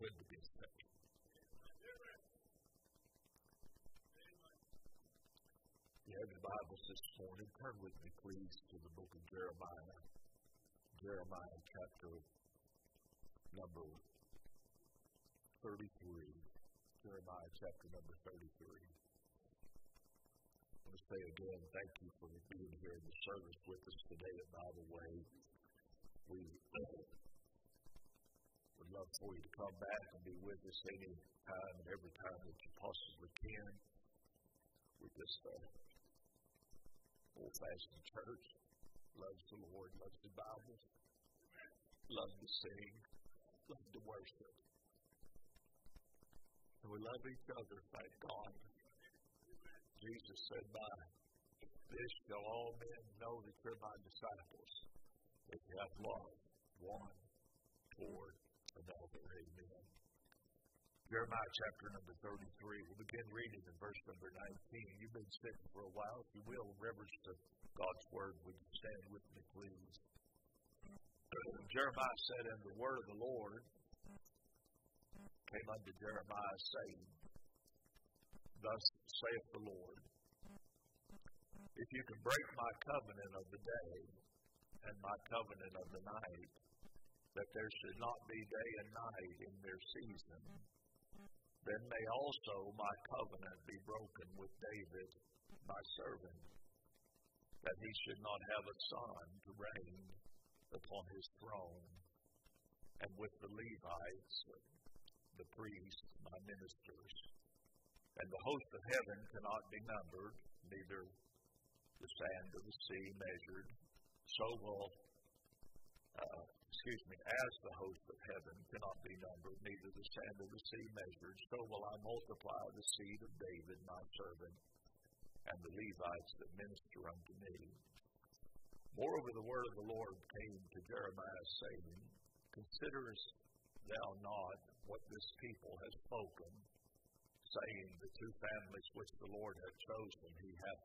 good to be saved. You have the Bibles this morning. Turn with me, please, to the book of Jeremiah. Jeremiah chapter number 33. Jeremiah chapter number 33 want to say again, thank you for being here in the service with us today at Bible Way. We love for you to come back and be with us any time and every time that you possibly can. We're just uh, old fashioned church. Loves the Lord, loves the Bible, loves to sing, loves to worship. And we love each other, thank God. Jesus said, By this shall all men know that you're my disciples, if you have love one toward another. Amen. Jeremiah chapter number 33. We'll begin reading in verse number 19. You've been sitting for a while. If you will, reverence to God's word, would you stand with me, please? Jeremiah said, And the word of the Lord came unto Jeremiah, saying, Thus saith the Lord, if you can break my covenant of the day and my covenant of the night, that there should not be day and night in their season, then may also my covenant be broken with David, my servant, that he should not have a son to reign upon his throne, and with the Levites, the priests, my ministers and the host of heaven cannot be numbered, neither the sand of the sea measured. So will, uh, excuse me, as the host of heaven cannot be numbered, neither the sand of the sea measured, so will I multiply the seed of David, my servant, and the Levites that minister unto me. Moreover, the word of the Lord came to Jeremiah, saying, Considerest thou not what this people has spoken? saying, The two families which the Lord hath chosen, he hath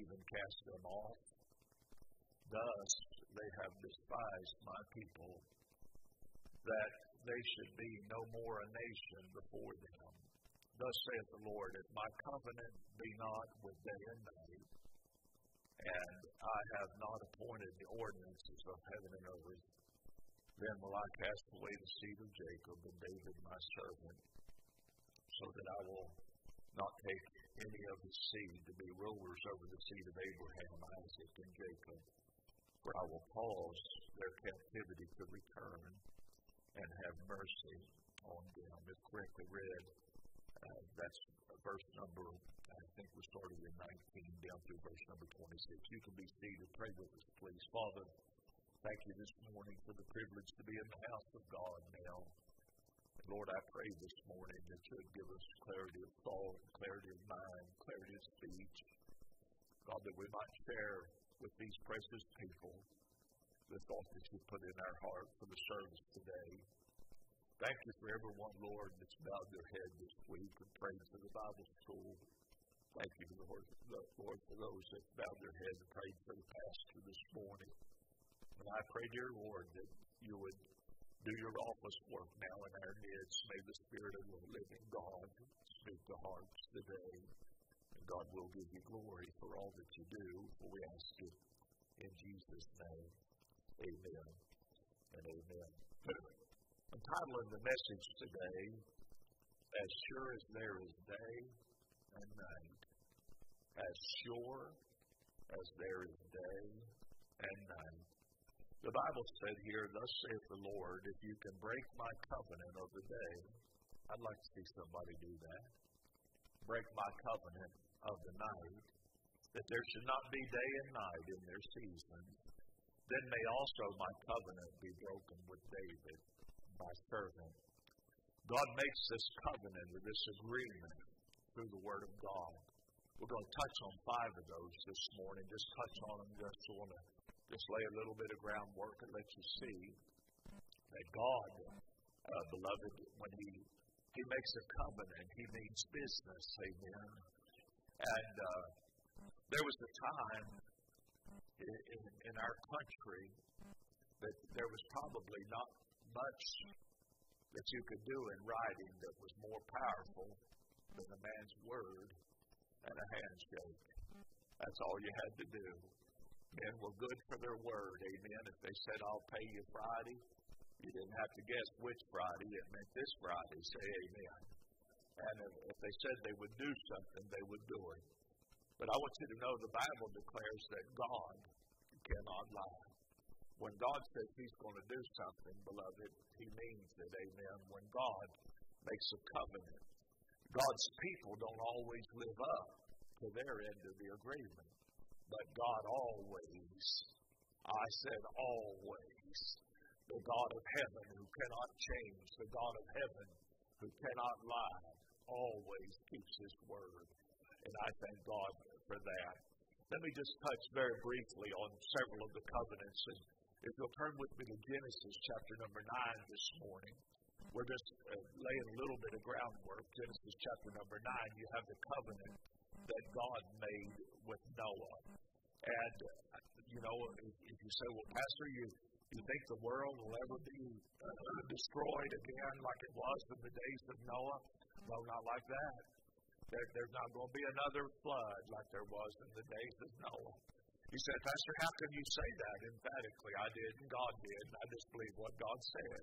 even cast them off. Thus they have despised my people, that they should be no more a nation before them. Thus saith the Lord, If my covenant be not with day and night, and I have not appointed the ordinances of heaven and earth, then will I cast away the seed of Jacob and David my servant, so that I will not take any of his seed to be rulers over the seed of Abraham, Isaac, and Jacob. For I will cause their captivity to return and have mercy on them. If correctly read, uh, that's verse number, I think we started in 19 down through verse number 26. You can be seated. Pray with us, please. Father, thank you this morning for the privilege to be in the house of God now. Lord, I pray this morning that you would give us clarity of thought, clarity of mind, clarity of speech. God, that we might share with these precious people the thought that you put in our heart for the service today. Thank you for everyone, Lord, that's bowed their head this week and prayed for the Bible school. Thank you, Lord, Lord, for those that bowed their head and prayed for the pastor this morning. And I pray, dear Lord, that you would do your office work now in our midst. May the Spirit of the living God speak to hearts today. God will give you glory for all that you do. We ask it in Jesus' name. Amen and amen. I'm titling the message today, As Sure as There Is Day and Night. As sure as there is day and night. The Bible said here, Thus saith the Lord, if you can break my covenant of the day, I'd like to see somebody do that. Break my covenant of the night, that there should not be day and night in their season. Then may also my covenant be broken with David, my servant. God makes this covenant or this agreement through the Word of God. We're going to touch on five of those this morning. Just touch on them. Just want to just lay a little bit of groundwork and let you see that God, uh, beloved, when He He makes a covenant, He means business. Amen. And uh, there was a time in, in, in our country that there was probably not much that you could do in writing that was more powerful than a man's word and a handshake. That's all you had to do. Men were good for their word, amen. If they said, I'll pay you Friday, you didn't have to guess which Friday. It meant this Friday. Say amen. And if, if they said they would do something, they would do it. But I want you to know the Bible declares that God cannot lie. When God says He's going to do something, beloved, He means it. Amen. When God makes a covenant, God's people don't always live up to their end of the agreement. But God always, I said always, the God of heaven who cannot change, the God of heaven who cannot lie, always keeps his word. And I thank God for that. Let me just touch very briefly on several of the covenants. And if you'll turn with me to Genesis chapter number 9 this morning, we're just uh, laying a little bit of groundwork. Genesis chapter number 9, you have the covenant that God made with Noah. And, uh, you know, if, if you say, well, Pastor, you, you think the world will ever be uh, destroyed again like it was in the days of Noah? No, not like that. There, there's not going to be another flood like there was in the days of Noah. He said, Pastor, how can you say that emphatically? I did, and God did, and I just believe what God said.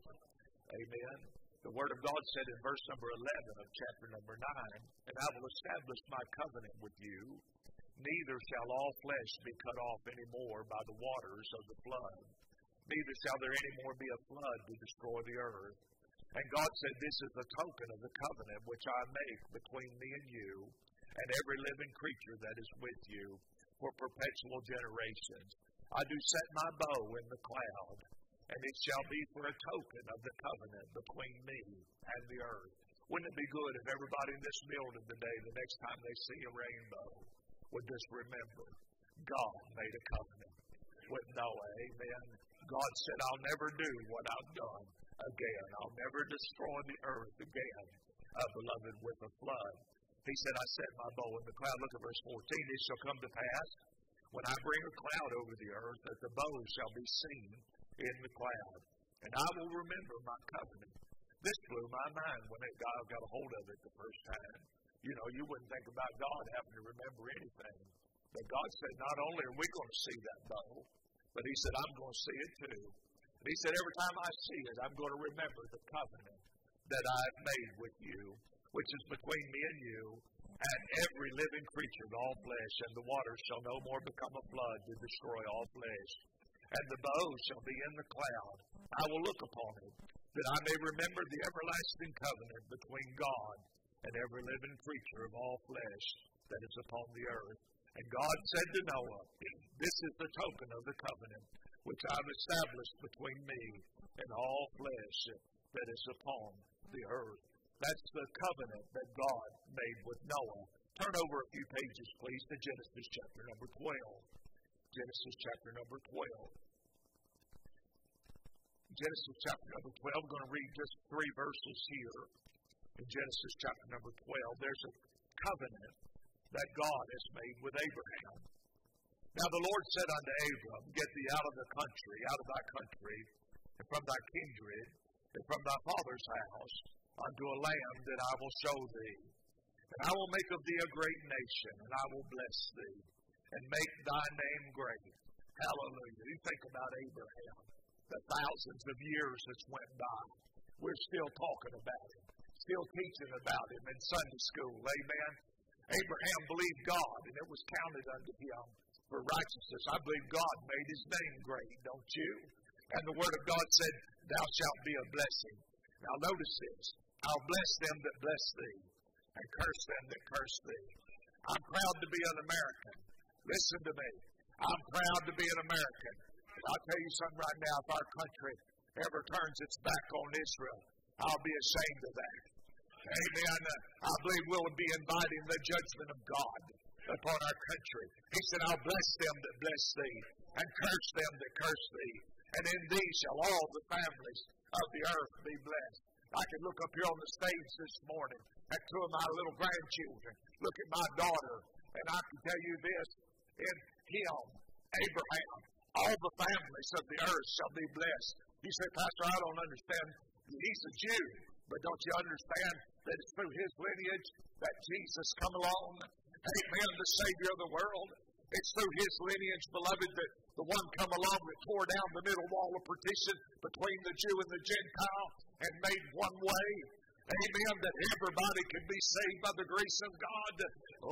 Amen. The Word of God said in verse number 11 of chapter number 9, And I will establish my covenant with you, neither shall all flesh be cut off any more by the waters of the flood, neither shall there any more be a flood to destroy the earth. And God said, This is the token of the covenant which I make between me and you, and every living creature that is with you, for perpetual generations. I do set my bow in the cloud, and it shall be for a token of the covenant between me and the earth. Wouldn't it be good if everybody in this building today, the next time they see a rainbow, would just remember God made a covenant with Noah? Amen. God said, I'll never do what I've done again. I'll never destroy the earth again, uh, beloved, with a flood. He said, I set my bow in the cloud. Look at verse 14. It shall come to pass when I bring a cloud over the earth that the bow shall be seen in the cloud. And I will remember my covenant. This blew my mind when it, God got a hold of it the first time. You know, you wouldn't think about God having to remember anything. But God said, not only are we going to see that bow, but He said, I'm going to see it too. And He said, every time I see it, I'm going to remember the covenant that I've made with you which is between me and you, and every living creature of all flesh, and the waters shall no more become a flood to destroy all flesh. And the bow shall be in the cloud. I will look upon it, that I may remember the everlasting covenant between God and every living creature of all flesh that is upon the earth. And God said to Noah, This is the token of the covenant which I've established between me and all flesh that is upon the earth. That's the covenant that God made with Noah. Turn over a few pages, please, to Genesis chapter number 12. Genesis chapter number 12. Genesis chapter number 12, I'm going to read just three verses here. In Genesis chapter number 12, there's a covenant that God has made with Abraham. Now the Lord said unto Abram, Get thee out of the country, out of thy country, and from thy kindred, and from thy father's house, unto a land that I will show thee. And I will make of thee a great nation, and I will bless thee, and make thy name great. Hallelujah. You think about Abraham, the thousands of years that's went by. We're still talking about him, still teaching about him in Sunday school. Amen. Abraham believed God, and it was counted unto him for righteousness. I believe God made his name great, don't you? And the Word of God said, Thou shalt be a blessing. Now, notice this. I'll bless them that bless thee, and curse them that curse thee. I'm proud to be an American. Listen to me. I'm proud to be an American. I'll tell you something right now. If our country ever turns its back on Israel, I'll be ashamed of that. Amen. I believe we'll be inviting the judgment of God upon our country. He said, I'll bless them that bless thee, and curse them that curse thee. And in thee shall all the families of the earth be blessed. I can look up here on the stage this morning at two of my little grandchildren, look at my daughter, and I can tell you this in him, Abraham, all the families of the earth shall be blessed. You say, Pastor, I don't understand he's a Jew, but don't you understand that it's through his lineage that Jesus come along? Amen, the Savior of the world. It's through his lineage, beloved, that the one come along that tore down the middle wall of partition between the Jew and the Gentile and made one way. Amen. That everybody can be saved by the grace of God.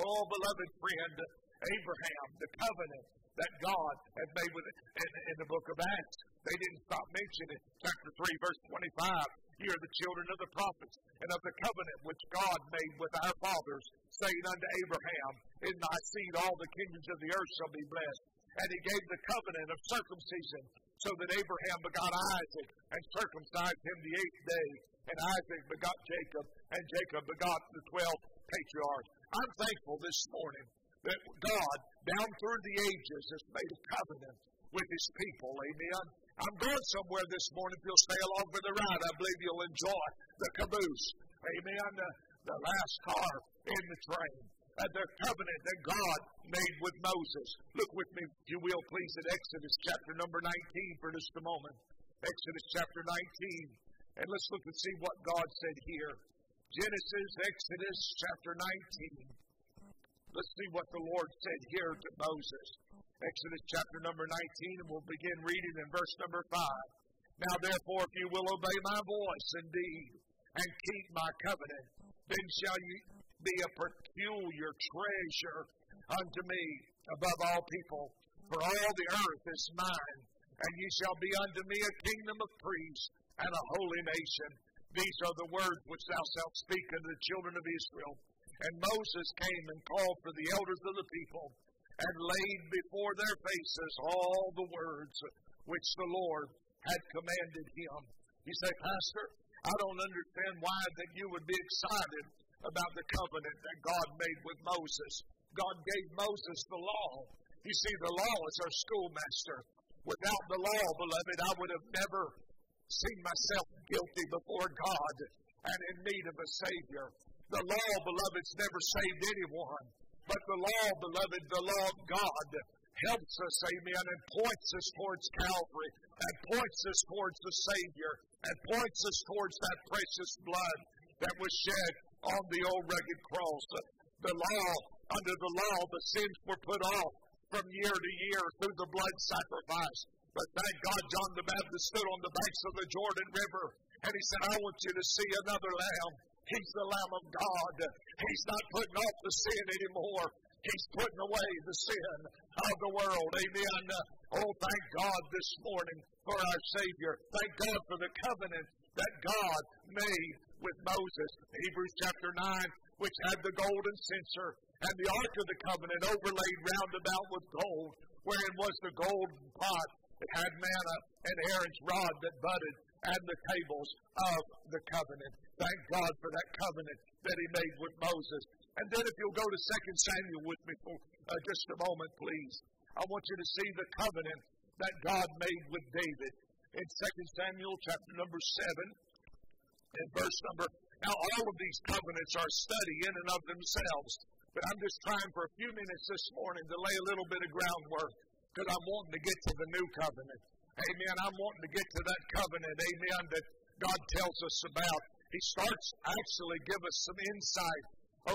Oh, beloved friend, Abraham, the covenant that God had made with it in, in the book of Acts. They didn't stop mentioning it. Chapter 3, verse 25. Ye are the children of the prophets and of the covenant which God made with our fathers, saying unto Abraham, In thy seed all the kingdoms of the earth shall be blessed. And he gave the covenant of circumcision, so that Abraham begot Isaac and circumcised him the eighth day. And Isaac begot Jacob, and Jacob begot the twelve patriarchs. I'm thankful this morning that God, down through the ages, has made a covenant with his people. Amen. I'm going somewhere this morning. If you'll stay along for the ride, I believe you'll enjoy the caboose. Amen. The, the last car in the train. Uh, the covenant that God made with Moses. Look with me, if you will, please, at Exodus chapter number 19 for just a moment. Exodus chapter 19. And let's look and see what God said here. Genesis, Exodus chapter 19. Let's see what the Lord said here to Moses. Exodus chapter number 19, and we'll begin reading in verse number 5. Now, therefore, if you will obey my voice indeed, and keep my covenant, then shall you be a peculiar treasure unto me above all people. For all the earth is mine, and ye shall be unto me a kingdom of priests and a holy nation. These are the words which thou shalt speak unto the children of Israel and Moses came and called for the elders of the people and laid before their faces all the words which the Lord had commanded him. You say, Pastor, I don't understand why that you would be excited about the covenant that God made with Moses. God gave Moses the law. You see, the law is our schoolmaster. Without the law, beloved, I would have never seen myself guilty before God and in need of a Savior. The law, beloveds, never saved anyone. But the law, beloved, the law of God helps us, amen, and points us towards Calvary, and points us towards the Savior, and points us towards that precious blood that was shed on the old rugged cross. The law, under the law, the sins were put off from year to year through the blood sacrifice. But thank God, John the Baptist stood on the banks of the Jordan River, and he said, I want you to see another lamb He's the Lamb of God. He's not putting off the sin anymore. He's putting away the sin of the world. Amen. Oh, thank God this morning for our Savior. Thank God for the covenant that God made with Moses. Hebrews chapter 9, which had the golden censer and the ark of the covenant overlaid round about with gold, wherein was the golden pot that had manna and Aaron's rod that budded and the tables of the covenant. Thank God for that covenant that he made with Moses. And then if you'll go to 2 Samuel with me for uh, just a moment, please. I want you to see the covenant that God made with David in 2 Samuel chapter number 7 and verse number. Now, all of these covenants are study in and of themselves, but I'm just trying for a few minutes this morning to lay a little bit of groundwork because I'm wanting to get to the new covenant. Amen. I'm wanting to get to that covenant, amen, that God tells us about. He starts actually give us some insight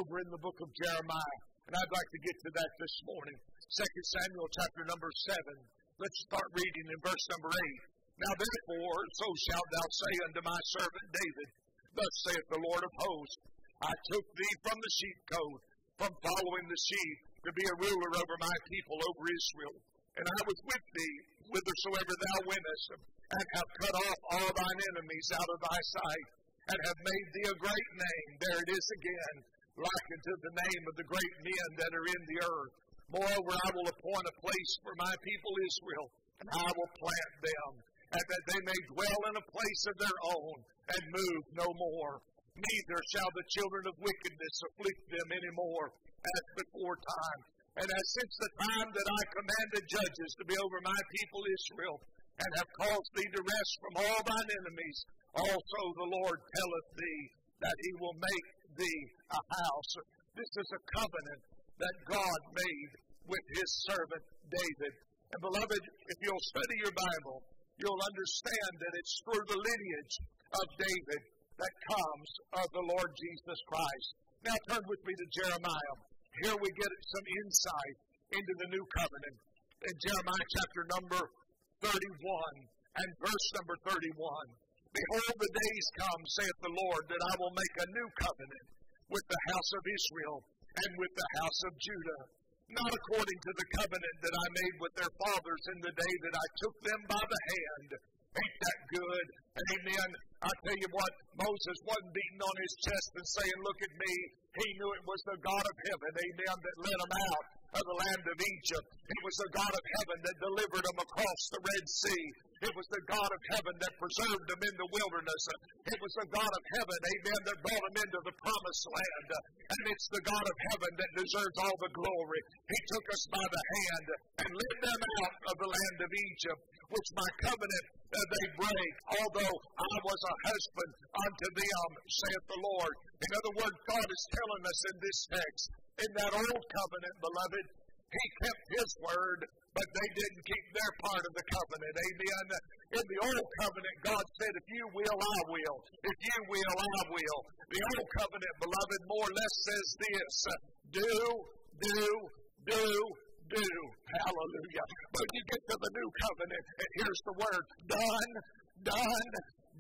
over in the book of Jeremiah. And I'd like to get to that this morning. 2 Samuel chapter number 7. Let's start reading in verse number 8. Now therefore, so shalt thou say unto my servant David, Thus saith the Lord of hosts, I took thee from the sheepcote, from following the sheep, to be a ruler over my people, over Israel. And I was with thee whithersoever thou wentest, and have cut off all thine enemies out of thy sight, and have made thee a great name. There it is again, likened to the name of the great men that are in the earth. Moreover, I will appoint a place for my people Israel, and I will plant them, and that they may dwell in a place of their own, and move no more. Neither shall the children of wickedness afflict them any more, as before time and as since the time that I commanded judges to be over my people Israel, and have caused thee to rest from all thine enemies, also the Lord telleth thee that he will make thee a house. This is a covenant that God made with his servant David. And beloved, if you'll study your Bible, you'll understand that it's through the lineage of David that comes of the Lord Jesus Christ. Now turn with me to Jeremiah. Here we get some insight into the new covenant. In Jeremiah chapter number 31 and verse number 31. Behold, the days come, saith the Lord, that I will make a new covenant with the house of Israel and with the house of Judah. Not according to the covenant that I made with their fathers in the day that I took them by the hand. Ain't that good? Amen. I tell you what, Moses wasn't beating on his chest and saying, Look at me. He knew it was the God of heaven, amen, that led him out of the land of Egypt. It was the God of heaven that delivered him across the Red Sea. It was the God of heaven that preserved them in the wilderness. It was the God of heaven, amen, that brought them into the promised land. And it's the God of heaven that deserves all the glory. He took us by the hand and led them out of the land of Egypt, which my covenant uh, they break, although I was a husband unto them, saith the Lord. In other words, God is telling us in this text, in that old covenant, beloved, He kept His word, but they didn't keep their part of the covenant. Amen. In the old covenant, God said, If you will, I will. If you will, I will. The old covenant, beloved, more or less says this do, do, do, do. Hallelujah. But you get to the new covenant, and here's the word done, done,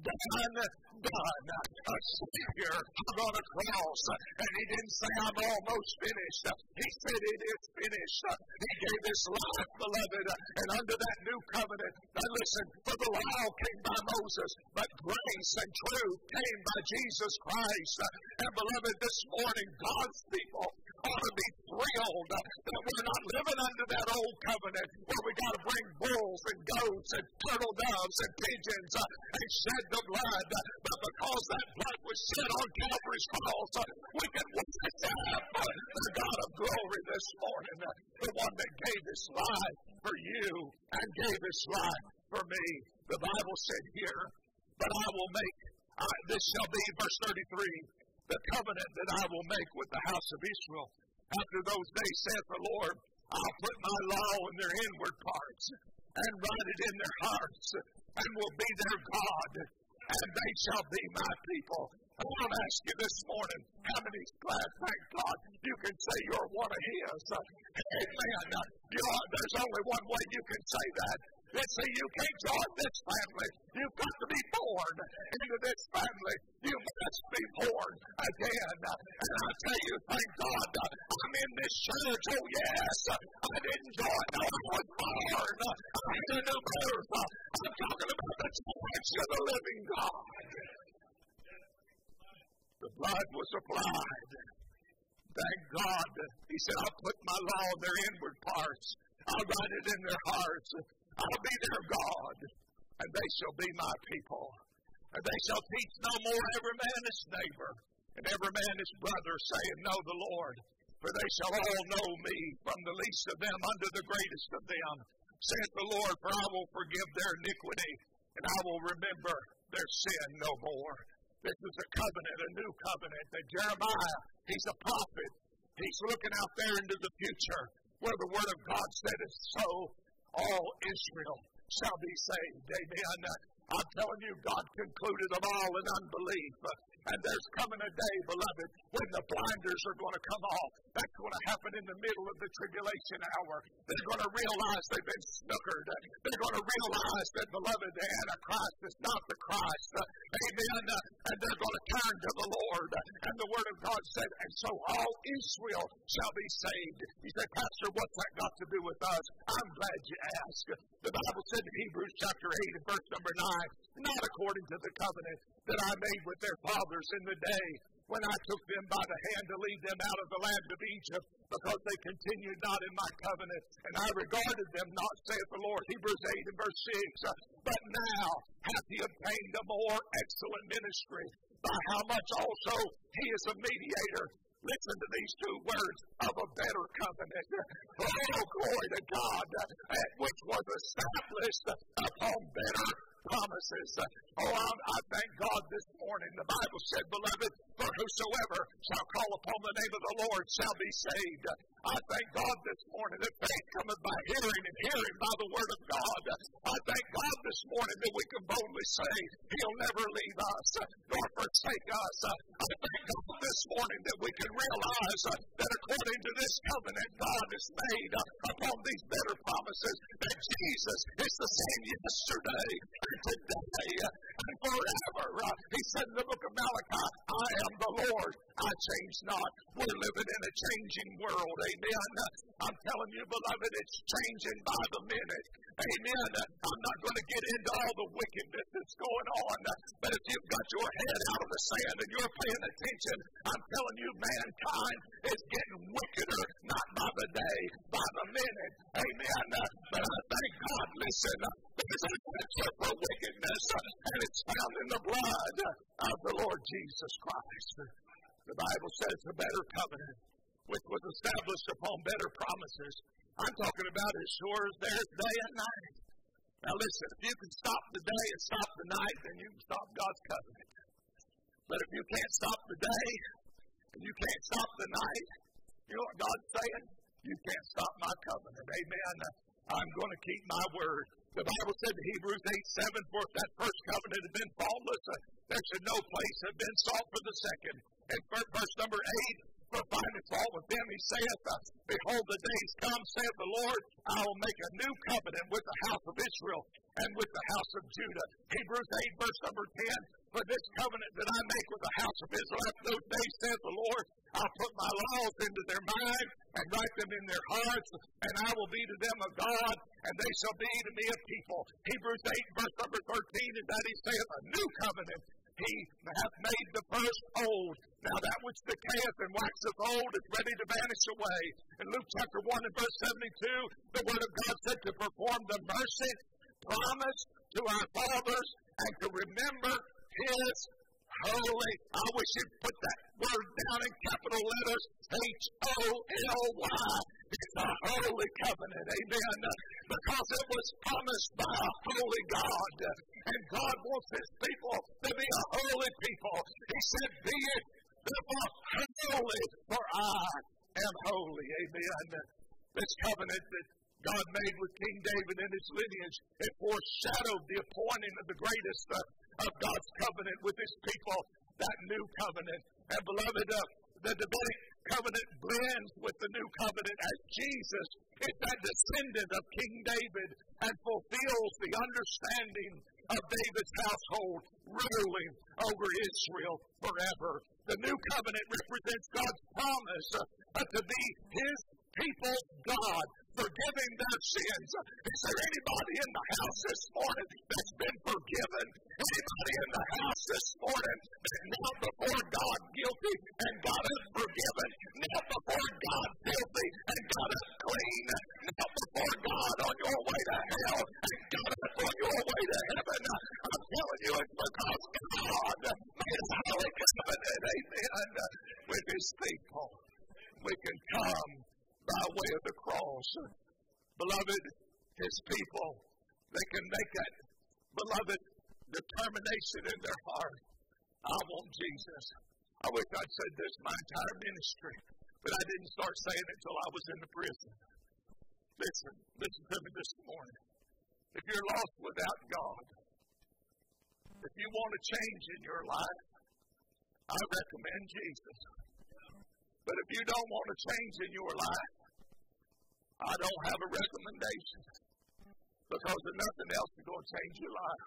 done, done. A Savior hung on a cross, and He didn't say, I'm almost finished. He said, It is finished. He gave His life, beloved, and under that new covenant, now listen, for the law came by Moses, but grace and truth came by Jesus Christ. And beloved, this morning, God's people ought to be thrilled that we're not living under that old covenant where we got to bring bulls and goats and turtle doves and pigeons uh, and shed the blood. But because that blood was shed on Calvary's cross, uh, we can worship the God of glory this morning, uh, the one that gave his life for you and gave his life for me. The Bible said here, but I will make, uh, this shall be, verse 33, the covenant that I will make with the house of Israel. After those days, saith the Lord, I'll put my law in their inward parts and write it in their hearts and will be their God and they shall be my people. I want to ask you this morning, how many's glad, thank God, you can say you're one of His? Amen. You there's only one way you can say that, they say you can't join this family. You've got to be born into this family. You must be born again. And I tell you, thank God, uh, I'm in this church. Oh, yes. I didn't join. No, I was born. I had a birth. I'm talking about the church of the living God. The blood was applied. Thank God. He said, I'll put my law in their inward parts. I'll write it in their hearts. I'll be their God, and they shall be my people. And they shall teach no more every man his neighbor, and every man his brother, saying, Know the Lord. For they shall all know me, from the least of them unto the greatest of them, saith the Lord, for I will forgive their iniquity, and I will remember their sin no more. This is a covenant, a new covenant. And Jeremiah, he's a prophet. He's looking out there into the future where the Word of God said is so all Israel shall be saved. Amen. I'm telling you, God concluded them all in unbelief. And there's coming a day, beloved, when the blinders are going to come off. That's going to happen in the middle of the tribulation hour. They're going to realize they've been snookered. They're going to realize that, beloved, the Antichrist is not the Christ. Amen. And they're going to turn to the Lord. And the Word of God said, and so all Israel shall be saved. He said, Pastor, what's that got to do with us? I'm glad you asked. The Bible said in Hebrews chapter 8 and verse number 9, not according to the covenant that I made with their fathers in the day when I took them by the hand to lead them out of the land of Egypt, because they continued not in my covenant, and I regarded them not, saith the Lord. Hebrews 8 and verse 6. But now hath he obtained a more excellent ministry, by how much also he is a mediator. Listen to these two words of a better covenant. Oh, glory to God, which was established upon better promises. Oh, I, I thank God this morning. The Bible said, beloved, for whosoever shall call upon the name of the Lord shall be saved. I thank God this morning that faith cometh by hearing and hearing by the word of God. I thank God this morning that we can boldly say, He'll never leave us nor forsake us. I thank God this morning that we can realize that according to this covenant God has made upon these better promises, that Jesus is the same yesterday today and forever. He said in the book of Malachi, I am the Lord, I change not. We're living in a changing world. Amen. I'm telling you, beloved, it's changing by the minute. Amen. I'm not going to get into all the wickedness that's going on, but if you've got your head out of the sand and you're paying attention, I'm telling you, mankind is getting wickeder, not by the day, by the minute. Amen. But I thank God, listen, there's an answer for wickedness, and it's found in the blood of the Lord Jesus Christ. The Bible says a better covenant, which was established upon better promises. I'm talking about as sure as there's day and night. Now listen, if you can stop the day and stop the night, then you can stop God's covenant. But if you can't stop the day and you can't stop the night, you know what God's saying? You can't stop my covenant. Amen. I'm going to keep my word. The Bible said in Hebrews 8 7, for if that first covenant had been faultless, uh, there should no place have been sought for the second. And verse number 8, finding fault with them, he saith, uh, Behold, the days come, saith the Lord, I will make a new covenant with the house of Israel and with the house of Judah. Hebrews 8, verse number 10, For this covenant that I make with the house of Israel after those days, saith the Lord, I'll put my laws into their mind and write them in their hearts, and I will be to them a God, and they shall be to me a people. Hebrews 8, verse number 13, and that he saith, A new covenant he hath made the first old. Now that which decayeth and waxeth old is ready to vanish away. In Luke chapter 1 and verse 72, the word of God said to perform the mercy promised to our fathers and to remember his holy. I wish you'd put that word down in capital letters H O L Y. It's a holy covenant. Amen. Because it was promised by a holy God. And God wants his people to be a holy people. He said, Be it therefore holy, for I am holy. Amen. This covenant that God made with King David and his lineage, it foreshadowed the appointing of the greatest uh, of God's covenant with his people, that new covenant. And beloved, uh, the Davidic covenant blends with the new covenant as Jesus is that descendant of King David and fulfills the understanding of David's household ruling over Israel forever. The new covenant represents God's promise uh, to be his people's God, forgiving their sins. Is there anybody in the house this morning that's been forgiven? Anybody in the house this morning that knelt before God guilty and got us forgiven? Knelt before God filthy and got us clean? Knelt before God on your way to hell and got us on your way to heaven? I'm telling you, it's because God made a holy covenant, amen, with his people. We can come by way of the cross. Beloved, his people, they can make that, beloved, determination in their heart. I want Jesus. I wish I'd said this my entire ministry, but I didn't start saying it until I was in the prison. Listen, listen to me this morning. If you're lost without God, if you want a change in your life, I recommend Jesus. But if you don't want a change in your life, I don't have a recommendation because there's nothing else that's going to change your life.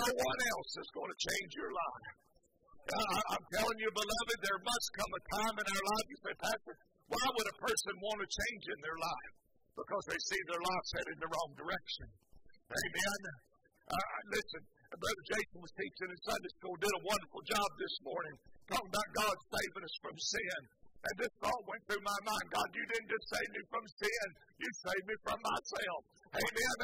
No one else is going to change your life. I, am telling you, beloved, there must come a time in our life. You say, Pastor, why would a person want to change in their life? Because they see their lives headed in the wrong direction. Amen. Uh, listen, Brother Jason was teaching in Sunday school, did a wonderful job this morning, talking about God saving us from sin. And this thought went through my mind God, you didn't just save me from sin, you saved me from myself. Amen.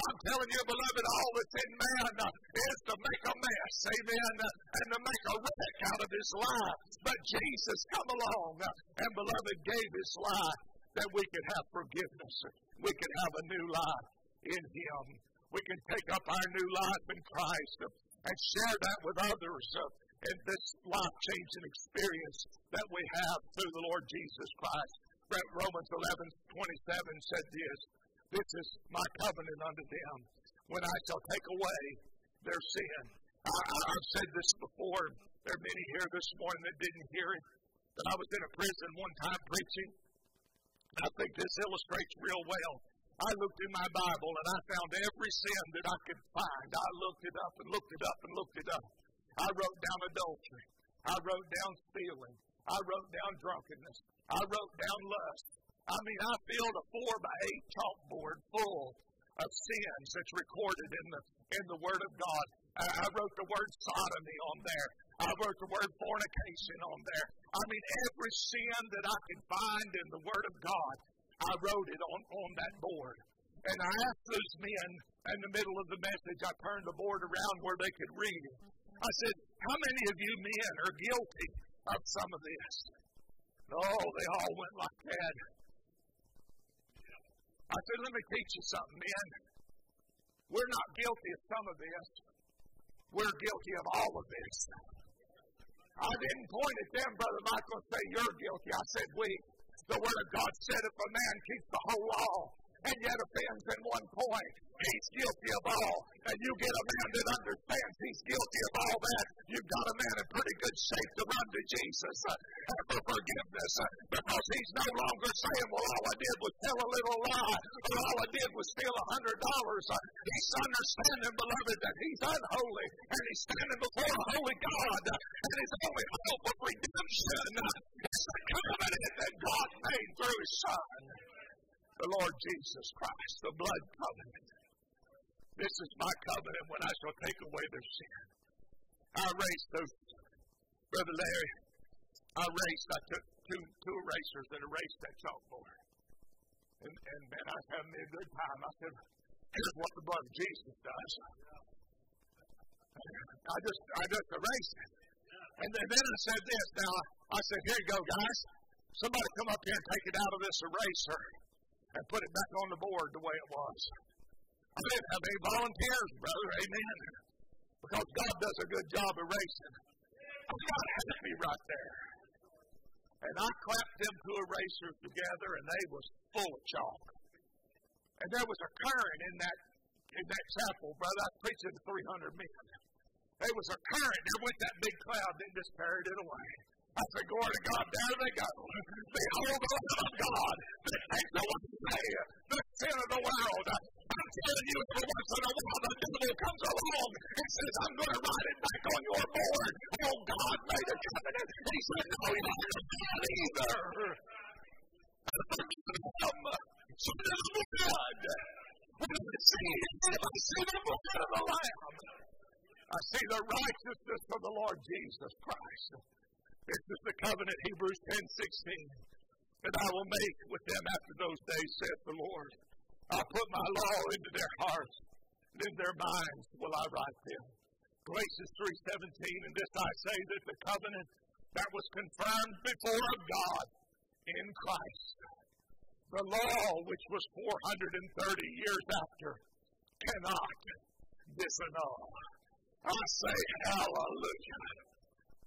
I'm telling you, beloved, all that's in man is to make a mess, amen, and to make a wreck out of his life. But Jesus come along and, beloved, gave his life that we could have forgiveness. We could have a new life in him. We can take up our new life in Christ and share that with others in this life changing experience that we have through the Lord Jesus Christ. Romans 11 27 said this This is my covenant unto them when I shall take away their sin. I, have said this before. There are many here this morning that didn't hear it. But I was in a prison one time preaching. I think this illustrates real well. I looked in my Bible and I found every sin that I could find. I looked it up and looked it up and looked it up. I wrote down adultery. I wrote down stealing. I wrote down drunkenness. I wrote down lust. I mean, I filled a four by eight chalkboard full of sins that's recorded in the in the Word of God. I, I wrote the word sodomy on there. I wrote the word fornication on there. I mean, every sin that I could find in the Word of God, I wrote it on, on that board. And I asked those men in the middle of the message, I turned the board around where they could read it. I said, How many of you men are guilty of some of this? Oh, they all went like that. I said, Let me teach you something, men. We're not guilty of some of this, we're guilty of all of this. I didn't point at them, Brother Michael, and say, You're guilty. I said, We. The Word of God said, If a man keeps the whole law and yet offends in one point, he's guilty of all. And you get a man that understands he's guilty of all that, you've got a man in pretty good shape to run to Jesus uh, for forgiveness. Uh, because he's no longer saying, well, all I did was tell a little lie, or all I did was steal a hundred dollars. Uh, he's understanding, beloved, that he's unholy, and he's standing before a holy God, uh, and his only hope of redemption uh, is the covenant that God made through his Son the Lord Jesus Christ, the blood covenant. This is my covenant when I shall take away their sin. I erased those, Brother Larry. I erased, I took two, two erasers and erased that chalkboard. And, and man, I was having a good time. I said, here's what the blood of Jesus does. I just, I just erased it. And then, then I said this. Now, I said, here you go, guys. Somebody come up here and take it out of this eraser and put it back on the board the way it was. I didn't have any volunteers, brother. Amen. Because God does a good job erasing. God had me right there. And I clapped them two erasers together, and they was full of chalk. And there was a current in that in that chapel, brother. I was preaching to 300 men. There was a current. There went that big cloud, then just carried it away. I said, Glory to God, there they go. The Lamb of God that says, I'm going to write it back on your board. Oh, God made a covenant. He said, No, you're not going to do either. So there's the blood. What does it say? I see the blood of the Lamb. I see the righteousness of the Lord Jesus Christ. This is the covenant, Hebrews 10 16, that I will make with them after those days, saith the Lord. I'll put my law into their hearts, in their minds will I write them. Galatians 3:17, and this I say that the covenant that was confirmed before of God in Christ, the law which was 430 years after, cannot disannul. I say hallelujah.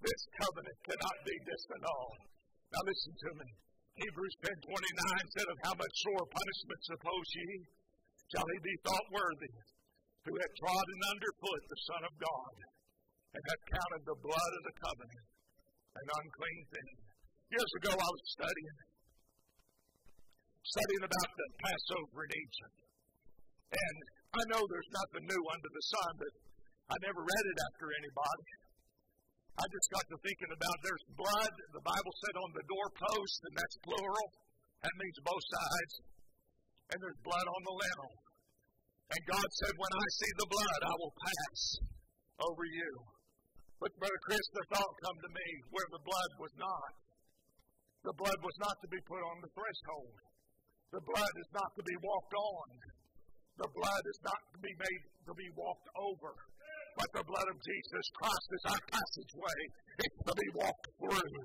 This covenant cannot be disannulled. Now listen to me. Hebrews 10 29 said, Of how much sore punishment suppose ye shall he be thought worthy who had trodden underfoot the Son of God and had counted the blood of the covenant an unclean thing. Years ago I was studying, studying about the Passover in Egypt. And I know there's nothing new under the sun, but I never read it after anybody. I just got to thinking about there's blood, the Bible said on the doorpost, and that's plural. That means both sides. And there's blood on the lintel. And God said, When I see the blood, I will pass over you. But, Brother Chris, the thought come to me where the blood was not. The blood was not to be put on the threshold. The blood is not to be walked on. The blood is not to be made to be walked over but the blood of Jesus Christ is our passageway. It's to be walked through.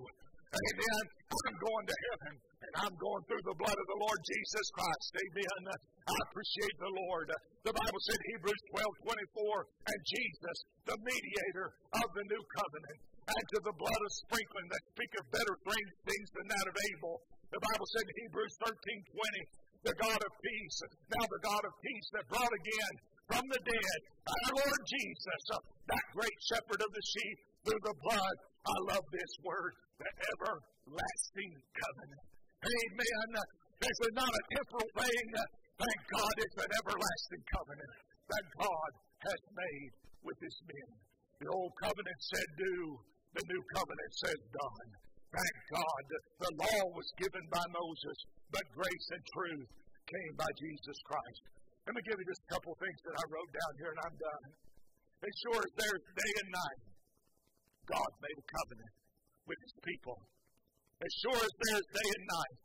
Amen. I'm going to heaven and I'm going through the blood of the Lord Jesus Christ. Amen. I appreciate the Lord. The Bible said Hebrews 12 24, and Jesus, the mediator of the new covenant, and to the blood of sprinkling that speaketh better things than that of Abel. The Bible said in Hebrews 13 20, the God of peace, now the God of peace that brought again from the dead, our Lord Jesus, that great shepherd of the sheep, through the blood. I love this word, the everlasting covenant. Amen. This is not a temporal thing. Thank God it's an everlasting covenant that God has made with his men. The old covenant said do, the new covenant says done. Thank God the law was given by Moses, but grace and truth came by Jesus Christ. Let me give you just a couple things that I wrote down here and I'm done. As sure as there's day and night, God made a covenant with his people. As sure as there's day and night,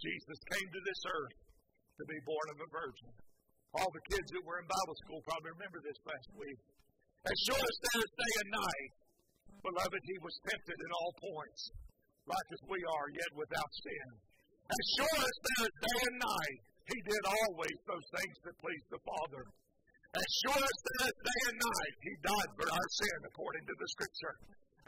Jesus came to this earth to be born of a virgin. All the kids that were in Bible school probably remember this last week. As sure as there is day and night, beloved, he was tempted in all points, like as we are, yet without sin. As sure as there is day and night, he did always those things that pleased the Father. As sure as is day and night, he died for our sin according to the Scripture.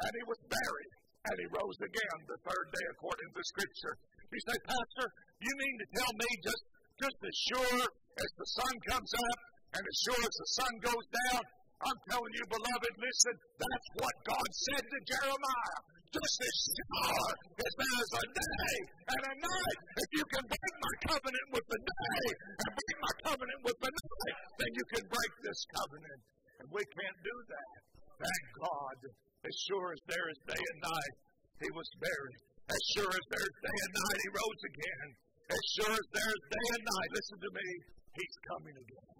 And he was buried, and he rose again the third day according to the Scripture. You say, Pastor, you mean to tell me just, just as sure as the sun comes up and as sure as the sun goes down, I'm telling you, beloved, listen, that's what God said to Jeremiah. Just as sure as there is a day and a night, if you can break my covenant with the day and break my covenant with the night, then you can break this covenant. And we can't do that. Thank God. As sure as there is day and night, he was buried. As sure as there's day and night, he rose again. As sure as there's day and night, listen to me, he's coming again.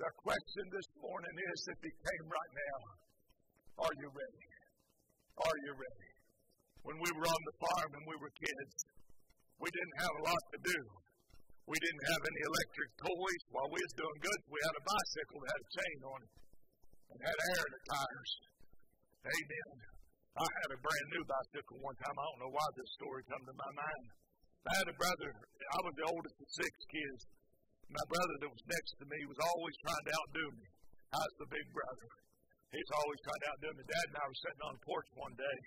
The question this morning is if he came right now, are you ready? Are you ready? When we were on the farm and we were kids, we didn't have a lot to do. We didn't have any electric toys. While we was doing good, we had a bicycle that had a chain on it and had air in the tires. Amen. I had a brand new bicycle one time. I don't know why this story come to my mind. I had a brother. I was the oldest of six kids. My brother that was next to me was always trying to outdo me. I was the big brother. He's always trying to outdo me. Dad and I were sitting on the porch one day,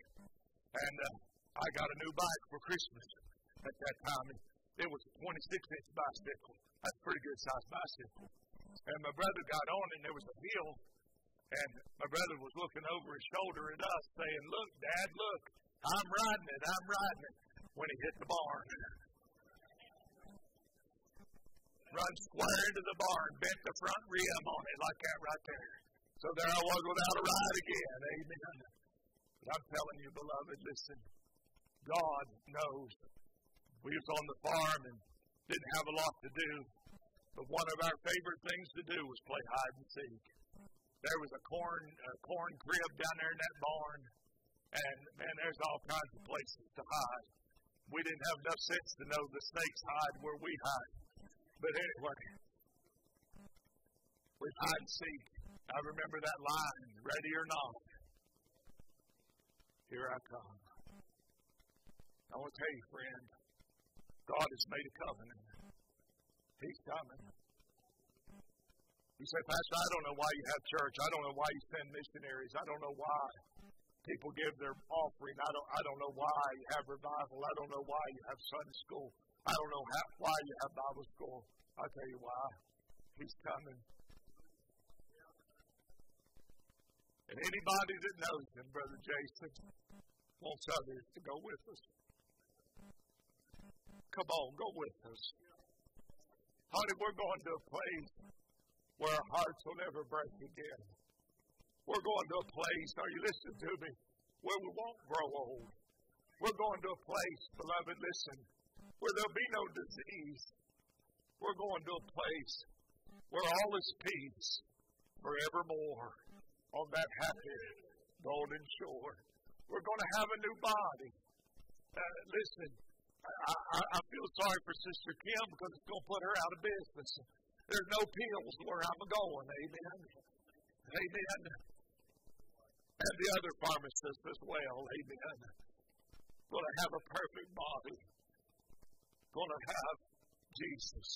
and uh, I got a new bike for Christmas at that time. It was a 26 inch bicycle. That's a pretty good sized bicycle. And my brother got on and there was a hill and my brother was looking over his shoulder at us, saying, Look, Dad, look, I'm riding it, I'm riding it. When he hit the barn, run square into the barn, bent the front rim on it like that right there. So there I was without a ride again. Amen. But I'm telling you, beloved, listen, God knows. We was on the farm and didn't have a lot to do. But one of our favorite things to do was play hide and seek. There was a corn a corn crib down there in that barn, and man, there's all kinds of places to hide. We didn't have enough sense to know the snakes hide where we hide. But anyway, we hide and seek. I remember that line, ready or not. Here I come. I want to tell you, friend, God has made a covenant. He's coming. You say, Pastor, I don't know why you have church. I don't know why you send missionaries. I don't know why people give their offering. I don't, I don't know why you have revival. I don't know why you have Sunday school. I don't know how, why you have Bible school. I'll tell you why. He's coming. And anybody that knows him, Brother Jason, wants others to go with us. Come on, go with us. Honey, we're going to a place where our hearts will never break again. We're going to a place, are you listening to me, where we won't grow old. We're going to a place, beloved, listen, where there'll be no disease. We're going to a place where all is peace forevermore on that happy golden shore. We're going to have a new body. Uh, listen, I, I, I feel sorry for Sister Kim because it's going to put her out of business. There's no pills where I'm going. Amen. Amen. And the other pharmacist as well. Amen. Going to have a perfect body. Going to have Jesus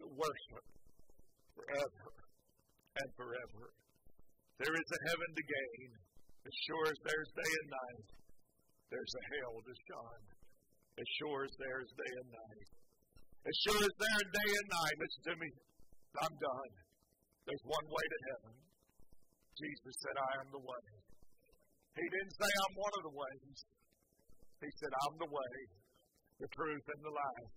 to worship forever and forever. There is a heaven to gain. As sure as there's day and night, there's a hell to shun. As sure as there's day and night. As sure as there day and night, listen to me, I'm done. There's one way to heaven. Jesus said, I am the way. He didn't say, I'm one of the ways. He said, I'm the way, the truth, and the life.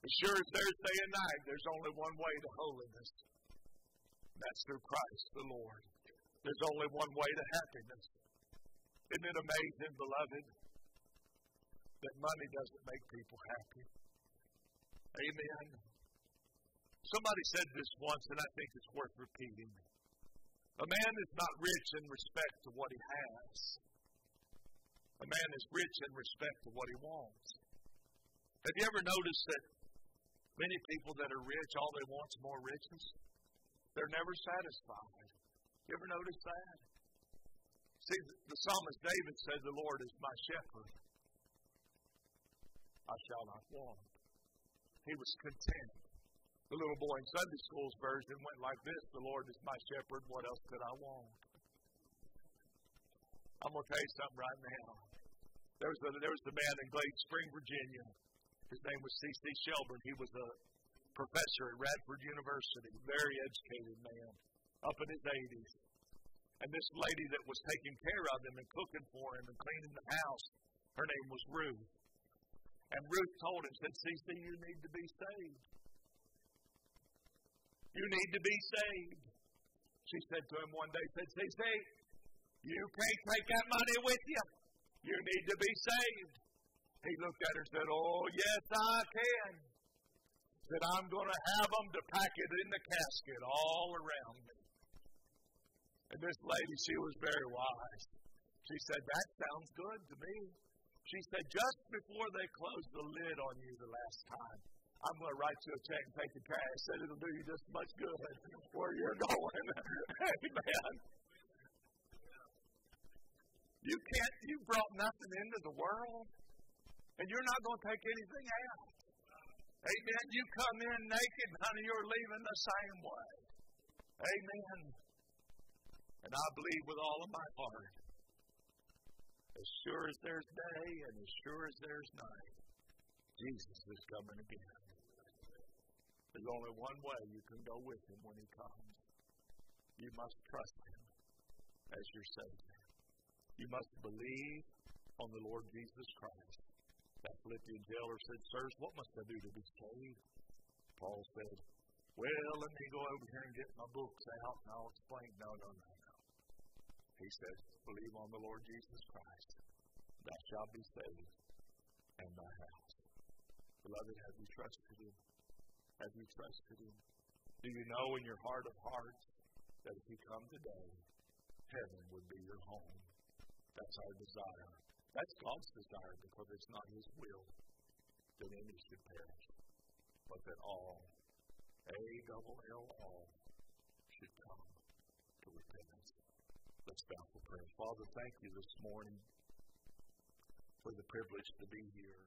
As sure as there's day and night, there's only one way to holiness. That's through Christ the Lord. There's only one way to happiness. Isn't it amazing, beloved, that money doesn't make people happy? Amen. Somebody said this once, and I think it's worth repeating. A man is not rich in respect to what he has. A man is rich in respect to what he wants. Have you ever noticed that many people that are rich, all they want is more riches? They're never satisfied. You ever notice that? See, the psalmist David said, The Lord is my shepherd. I shall not want. He was content. The little boy in Sunday school's version went like this The Lord is my shepherd. What else could I want? I'm going to tell you something right now. There was, a, there was a man in Glade Spring, Virginia. His name was C.C. Shelburne. He was a professor at Radford University, very educated man, up in his 80s. And this lady that was taking care of him and cooking for him and cleaning the house, her name was Ruth. And Ruth told him, said, CC, you need to be saved. You need to be saved. She said to him one day, said, CC, you can't take that money with you. You need to be saved. He looked at her and said, Oh, yes, I can. Said, I'm going to have them to pack it in the casket all around me. And this lady, she was very wise. She said, That sounds good to me. She said, just before they close the lid on you the last time, I'm going to write you a check and take the cash. Said it'll do you just much good where you're going. Amen. You can't, you brought nothing into the world, and you're not going to take anything out. Amen. You come in naked, honey, you're leaving the same way. Amen. And I believe with all of my heart as sure as there's day and as sure as there's night, Jesus is coming again. There's only one way you can go with him when he comes. You must trust him as your Savior. You must believe on the Lord Jesus Christ. That Philippian jailer said, Sirs, what must I do to be saved? Paul said, Well, let me go over here and get my books out and I'll explain. No, no, no, no. He said, Believe on the Lord Jesus Christ. Thou shalt be saved and thy house. Beloved, have you trusted him? Have you trusted him? Do you know in your heart of hearts that if you come today, heaven would be your home? That's our desire. That's God's desire because it's not His will that any should perish, but that all, A double L all, should come to repentance. Let's bow for prayer. Father, thank you this morning for the privilege to be here.